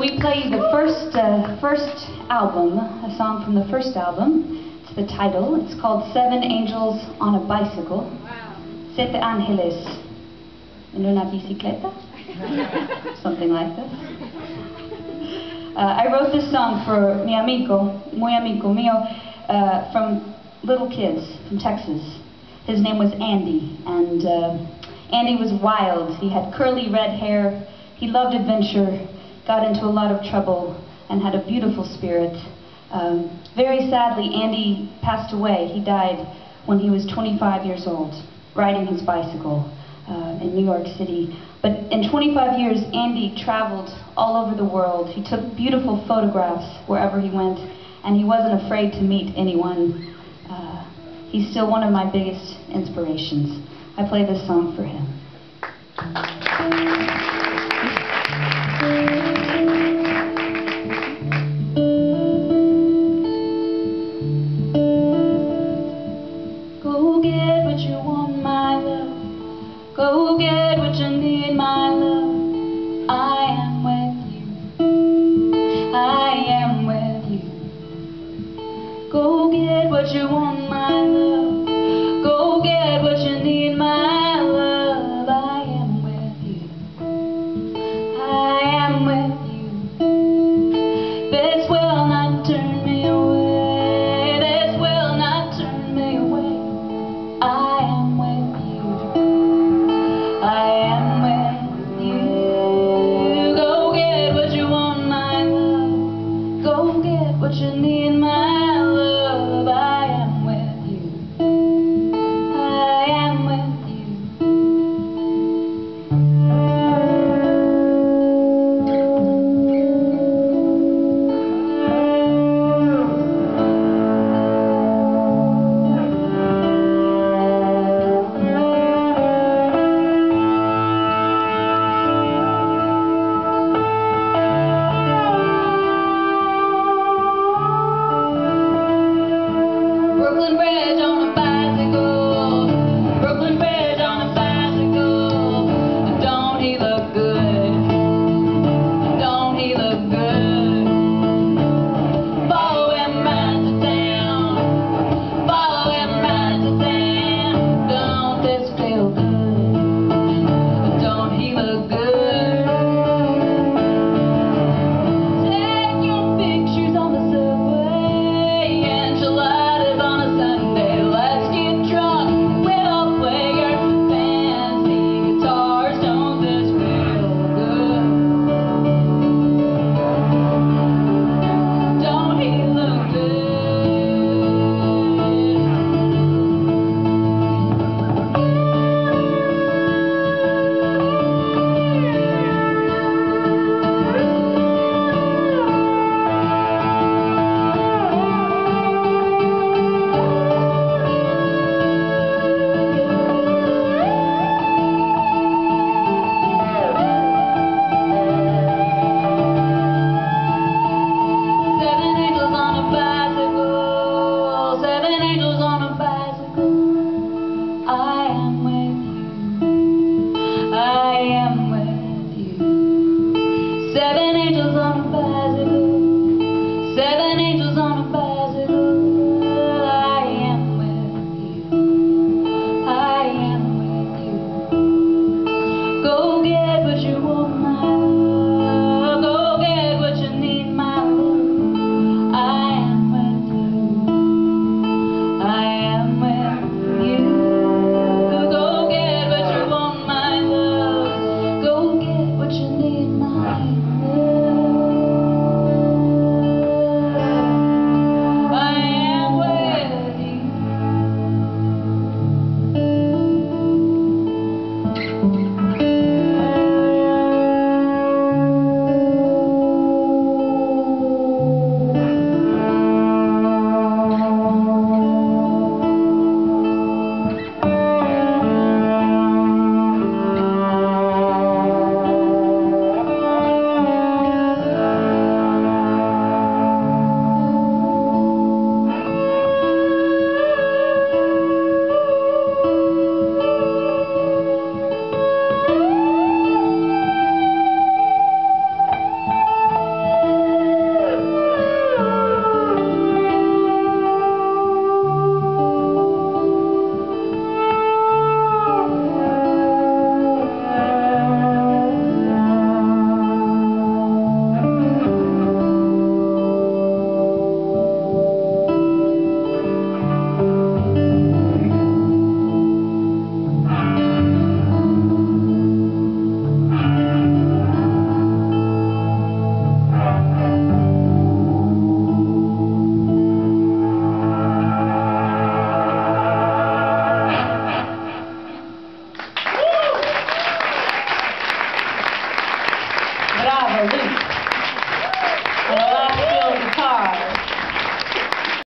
we play the first, uh, first album, a song from the first album. It's the title. It's called Seven Angels on a Bicycle. Wow. Siete Ángeles en una bicicleta? Something like this. Uh, I wrote this song for mi amigo, muy amigo mío, uh, from little kids from Texas. His name was Andy, and uh, Andy was wild. He had curly red hair. He loved adventure, got into a lot of trouble, and had a beautiful spirit. Um, very sadly, Andy passed away. He died when he was 25 years old, riding his bicycle uh, in New York City. But in 25 years, Andy traveled all over the world. He took beautiful photographs wherever he went, and he wasn't afraid to meet anyone. Uh, he's still one of my biggest inspirations. I play this song for him. You want, my love. Go get what you need, my love. I am with you. I am with you. This will not turn me away. This will not turn me away. I am with you. I am with you. Go get what you want, my love. Go get what you need, my